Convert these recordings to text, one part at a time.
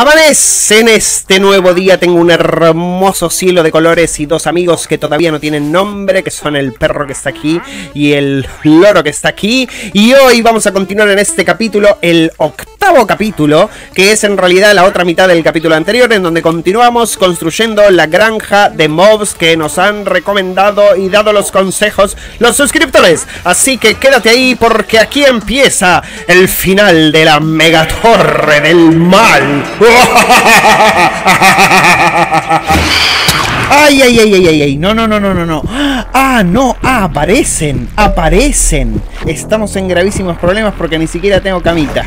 Amanece en este nuevo día, tengo un hermoso cielo de colores y dos amigos que todavía no tienen nombre, que son el perro que está aquí y el loro que está aquí. Y hoy vamos a continuar en este capítulo, el octavo capítulo, que es en realidad la otra mitad del capítulo anterior, en donde continuamos construyendo la granja de mobs que nos han recomendado y dado los consejos los suscriptores. Así que quédate ahí porque aquí empieza el final de la megatorre del mal. Ay, ay, ay, ay, ay, ay, no, no, no, no, no, no. Ah, no, ah, aparecen, aparecen. Estamos en gravísimos problemas porque ni siquiera tengo camita.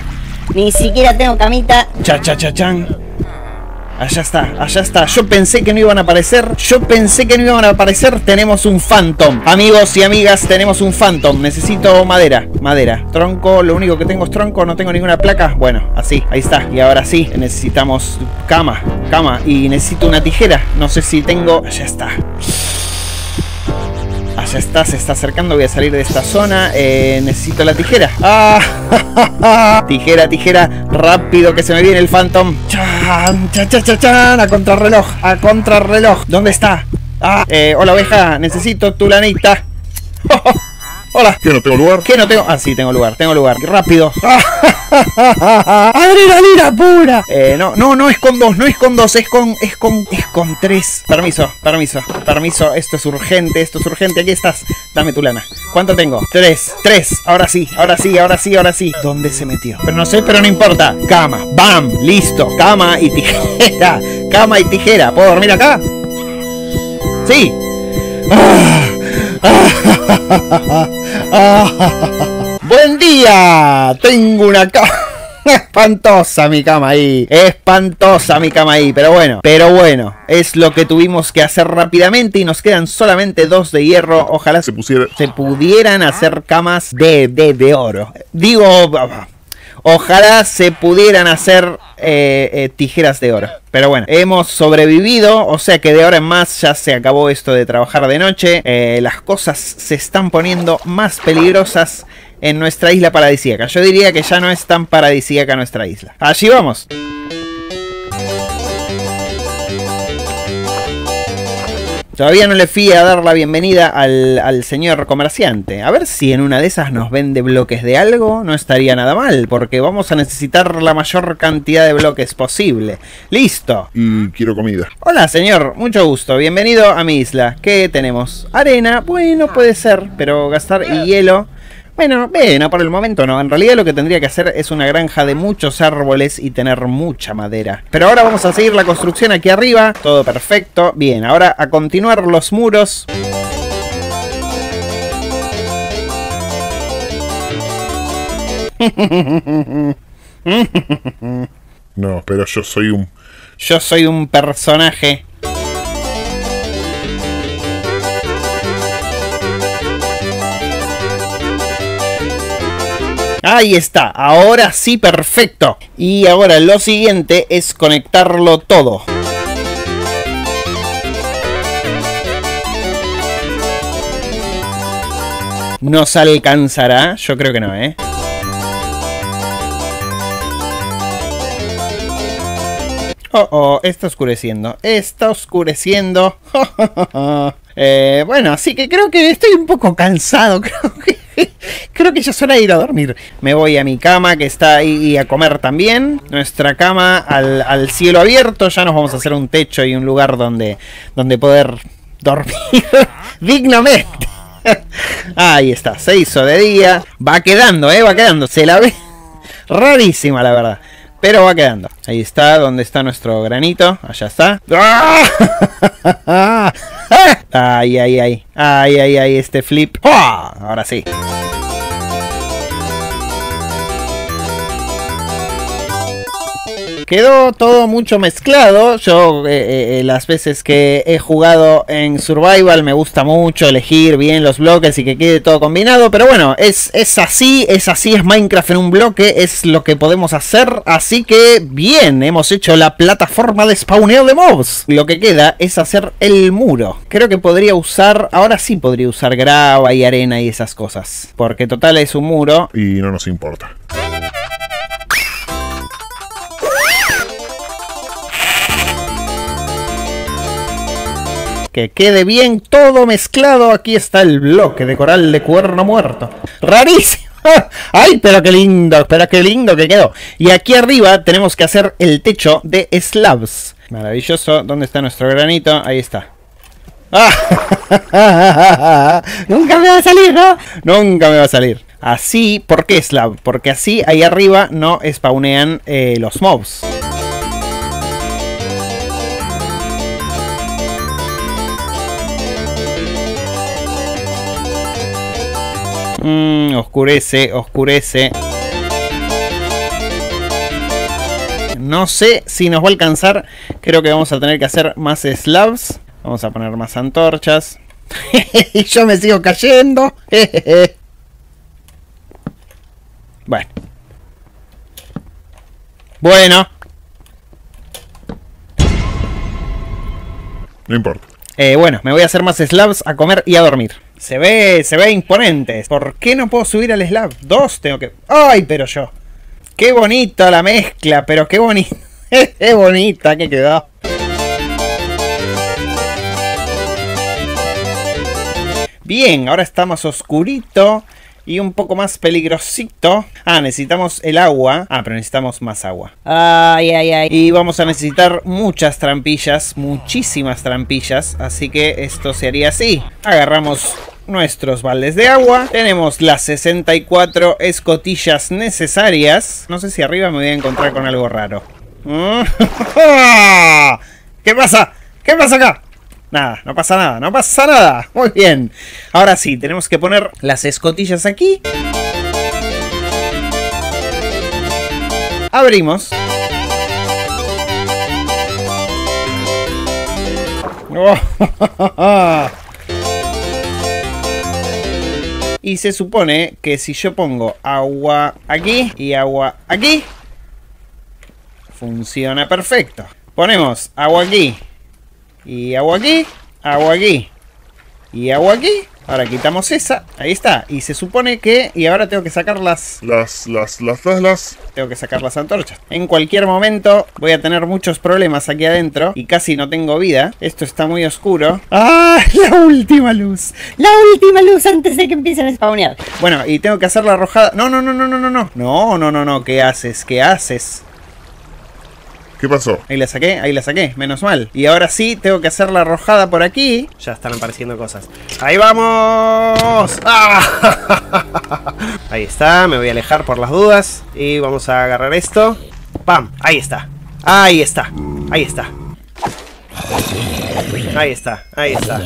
Ni siquiera tengo camita. Cha, cha, cha, chan. Allá está, allá está. Yo pensé que no iban a aparecer. Yo pensé que no iban a aparecer. Tenemos un Phantom. Amigos y amigas, tenemos un Phantom. Necesito madera. Madera. Tronco. Lo único que tengo es tronco. No tengo ninguna placa. Bueno, así. Ahí está. Y ahora sí. Necesitamos cama. Cama. Y necesito una tijera. No sé si tengo. Allá está. Allá está, se está acercando, voy a salir de esta zona. Eh, necesito la tijera. ¡Ah! tijera, tijera, rápido que se me viene el Phantom. ¡Chan! ¡Chan, chan, chan, chan! A contrarreloj, a contrarreloj. ¿Dónde está? Ah, eh, hola oveja, necesito tu lanita. Hola. ¿Qué no tengo lugar? ¿Qué no tengo? Ah, sí, tengo lugar, tengo lugar. Rápido. ¡Adrenalina pura! Eh, no, no, no es con dos, no es con dos, es con, es con, es con tres. Permiso, permiso, permiso. Esto es urgente, esto es urgente. Aquí estás. Dame tu lana. ¿Cuánto tengo? Tres, tres. Ahora sí, ahora sí, ahora sí, ahora sí. ¿Dónde se metió? Pero no sé, pero no importa. Cama, bam, listo. Cama y tijera. Cama y tijera. ¿Puedo dormir acá? Sí. Ah. Buen día, tengo una cama. Espantosa mi cama ahí. Espantosa mi cama ahí. Pero bueno, pero bueno. Es lo que tuvimos que hacer rápidamente. Y nos quedan solamente dos de hierro. Ojalá Se pusiera. se pudieran hacer camas de, de, de oro. Digo, ojalá se pudieran hacer eh, eh, tijeras de oro. Pero bueno, hemos sobrevivido, o sea que de ahora en más ya se acabó esto de trabajar de noche. Eh, las cosas se están poniendo más peligrosas en nuestra isla paradisíaca. Yo diría que ya no es tan paradisíaca nuestra isla. Allí vamos. Todavía no le fui a dar la bienvenida al, al, señor comerciante. A ver si en una de esas nos vende bloques de algo. No estaría nada mal, porque vamos a necesitar la mayor cantidad de bloques posible. ¡Listo! Y quiero comida. Hola, señor. Mucho gusto. Bienvenido a mi isla. ¿Qué tenemos? Arena. Bueno, puede ser, pero gastar y hielo... Bueno, bueno, por el momento no. En realidad lo que tendría que hacer es una granja de muchos árboles y tener mucha madera. Pero ahora vamos a seguir la construcción aquí arriba. Todo perfecto. Bien, ahora a continuar los muros. No, pero yo soy un. Yo soy un personaje. Ahí está, ahora sí, perfecto. Y ahora lo siguiente es conectarlo todo. ¿Nos alcanzará? Yo creo que no, ¿eh? Oh, oh, está oscureciendo. Está oscureciendo. eh, bueno, así que creo que estoy un poco cansado. Creo que, creo que ya es hora de ir a dormir. Me voy a mi cama que está ahí y a comer también. Nuestra cama al, cielo abierto. Ya nos vamos a hacer un techo y un lugar donde, donde poder dormir dignamente. Ahí está, se hizo de día. Va quedando, eh, va quedando. Se la ve rarísima, la verdad. Pero va quedando. Ahí está, donde está nuestro granito. Allá está. Ay, ay, ay. Ay, ay, ay, este flip. Ahora sí. Quedó todo mucho mezclado. Yo eh, eh, las veces que he jugado en Survival me gusta mucho elegir bien los bloques y que quede todo combinado. Pero bueno, es, es así, es así, es Minecraft en un bloque, es lo que podemos hacer. Así que bien, hemos hecho la plataforma de spawneo de mobs. Lo que queda es hacer el muro. Creo que podría usar, ahora sí podría usar grava y arena y esas cosas. Porque total es un muro. Y no nos importa. Que quede bien todo mezclado. Aquí está el bloque de coral de cuerno muerto. Rarísimo. ¡Ay, pero qué lindo! Pero qué lindo que quedó. Y aquí arriba tenemos que hacer el techo de slabs. Maravilloso. ¿Dónde está nuestro granito? Ahí está. Nunca me va a salir, ¿no? Nunca me va a salir. Así, ¿por qué slab? Porque así ahí arriba no spawnean eh, los mobs. Mm, oscurece, oscurece. No sé si nos va a alcanzar. Creo que vamos a tener que hacer más slabs. Vamos a poner más antorchas. y yo me sigo cayendo. bueno. Bueno. No importa. Eh, bueno, me voy a hacer más slabs a comer y a dormir. Se ve, se ve imponente. ¿Por qué no puedo subir al slab? Dos tengo que... ¡Ay, pero yo! ¡Qué bonita la mezcla! Pero qué bonita. ¡Qué bonita que quedó! Bien, ahora está más oscurito y un poco más peligrosito. Ah, necesitamos el agua. Ah, pero necesitamos más agua. Ay, ay, ay. Y vamos a necesitar muchas trampillas, muchísimas trampillas. Así que esto se haría así. Agarramos nuestros baldes de agua. Tenemos las 64 escotillas necesarias. No sé si arriba me voy a encontrar con algo raro. ¿Qué pasa? ¿Qué pasa acá? Nada, no pasa nada, no pasa nada. Muy bien. Ahora sí, tenemos que poner las escotillas aquí. Abrimos. Y se supone que si yo pongo agua aquí y agua aquí, funciona perfecto. Ponemos agua aquí y agua aquí, agua aquí y agua aquí. Ahora quitamos esa, ahí está. Y se supone que, y ahora tengo que sacar las, Las, las, las, las, las. tengo que sacar las antorchas. En cualquier momento voy a tener muchos problemas aquí adentro y casi no tengo vida. Esto está muy oscuro. ¡Ah! La última luz. La última luz antes de que empiecen a spawnear. Bueno, y tengo que hacer la arrojada. No, no, no, no, no, no, no. No, no, no, no. ¿Qué haces? ¿Qué haces? ¿Qué pasó? Ahí la saqué, ahí la saqué, menos mal. Y ahora sí, tengo que hacer la arrojada por aquí. Ya están apareciendo cosas. ¡Ahí vamos! ¡Ah! Ahí está, me voy a alejar por las dudas. Y vamos a agarrar esto. ¡Pam! Ahí está. Ahí está. Ahí está. Ahí está, ahí está.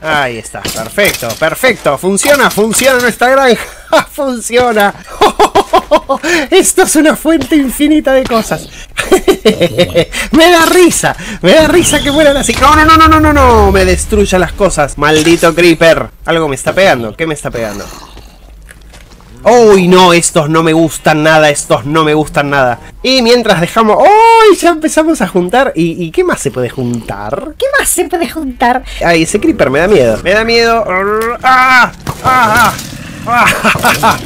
Ahí está, perfecto, perfecto. Funciona, funciona nuestra granja. Funciona. Esto es una fuente infinita de cosas. me da risa, me da risa que mueran así. No, no, no, no, no, no, no. Me destruya las cosas. Maldito creeper. Algo me está pegando. ¿Qué me está pegando? Uy, no, estos no me gustan nada, estos no me gustan nada. Y mientras dejamos... ¡Uy! Ya empezamos a juntar. ¿Y, y qué más se puede juntar? ¿Qué más se puede juntar? Ay, ese creeper me da miedo. Me da miedo. ¡Ah! ¡Ah! ¡Ah!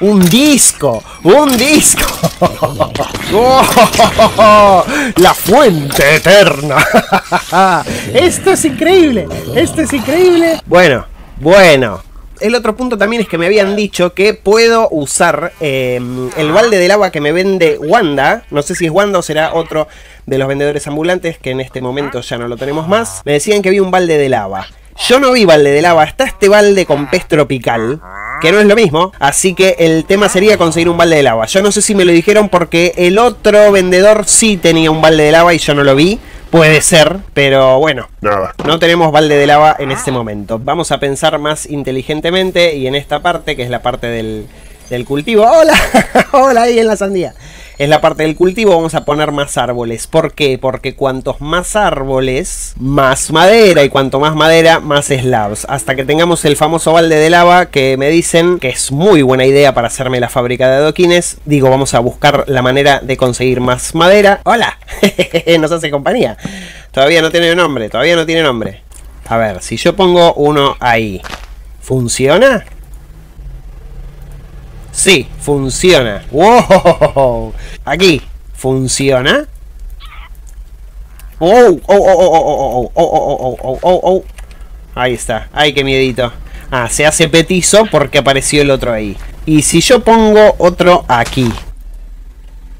Un disco, un disco. La fuente eterna. esto es increíble, esto es increíble. Bueno, bueno. El otro punto también es que me habían dicho que puedo usar eh, el balde del agua que me vende Wanda. No sé si es Wanda o será otro de los vendedores ambulantes que en este momento ya no lo tenemos más. Me decían que había un balde de lava. Yo no vi balde de lava, está este balde con pez tropical, que no es lo mismo, así que el tema sería conseguir un balde de lava. Yo no sé si me lo dijeron porque el otro vendedor sí tenía un balde de lava y yo no lo vi. Puede ser, pero bueno, Nada. no tenemos balde de lava en este momento. Vamos a pensar más inteligentemente y en esta parte, que es la parte del, del cultivo. ¡Hola! ¡Hola ahí en la sandía! Es la parte del cultivo, vamos a poner más árboles. ¿Por qué? Porque cuantos más árboles, más madera. Y cuanto más madera, más slabs. Hasta que tengamos el famoso balde de lava que me dicen que es muy buena idea para hacerme la fábrica de adoquines. Digo, vamos a buscar la manera de conseguir más madera. ¡Hola! Nos hace compañía. Todavía no tiene nombre, todavía no tiene nombre. A ver, si yo pongo uno ahí, ¿funciona? Sí, funciona. ¡Wow! Aquí, ¿funciona? Oh, oh, oh, oh, oh, oh, oh, oh, oh, oh, oh, oh. Ahí está. Ay, qué miedito. Ah, se hace petizo porque apareció el otro ahí. Y si yo pongo otro aquí.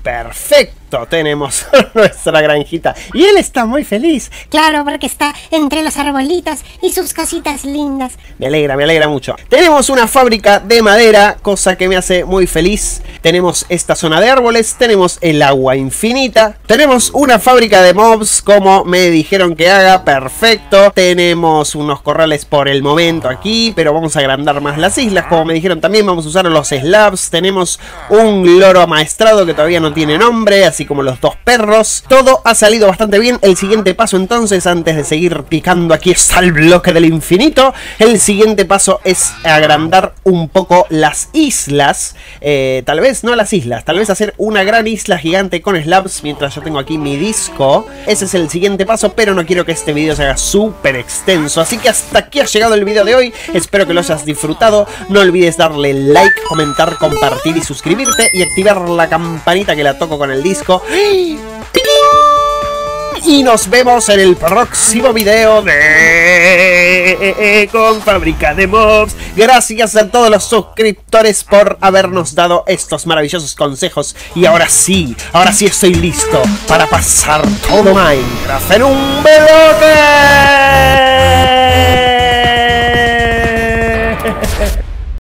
Perfecto, tenemos nuestra granjita. Y él está muy feliz. Claro, porque está entre los arbolitos y sus casitas lindas. Me alegra, me alegra mucho. Tenemos una fábrica de madera, cosa que me hace muy feliz. Tenemos esta zona de árboles, tenemos el agua infinita. Tenemos una fábrica de mobs, como me dijeron que haga, perfecto. Tenemos unos corrales por el momento aquí, pero vamos a agrandar más las islas, como me dijeron también. Vamos a usar los slabs. Tenemos un loro amaestrado que todavía no tiene nombre, así como los dos perros. Todo ha salido bastante bien. El siguiente paso entonces, antes de seguir picando aquí está el bloque del infinito, el siguiente paso es agrandar un poco las islas. Eh, tal vez no las islas, tal vez hacer una gran isla gigante con slabs mientras yo tengo aquí mi disco. Ese es el siguiente paso, pero no quiero que este video se haga súper extenso. Así que hasta aquí ha llegado el video de hoy. Espero que lo hayas disfrutado. No olvides darle like, comentar, compartir y suscribirte y activar la campanita que la toco con el disco. Y nos vemos en el próximo video de con Fábrica de Mobs. Gracias a todos los suscriptores por habernos dado estos maravillosos consejos. Y ahora sí, ahora sí estoy listo para pasar todo Minecraft en un bloque.